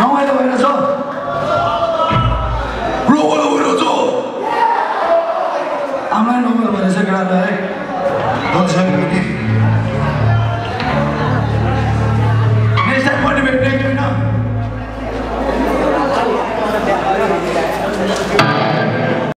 रमाइलो भइरहेछ रमाइलो भइरहेछ हामीलाई रमाइलो भइरहेछ केटाहरूलाई है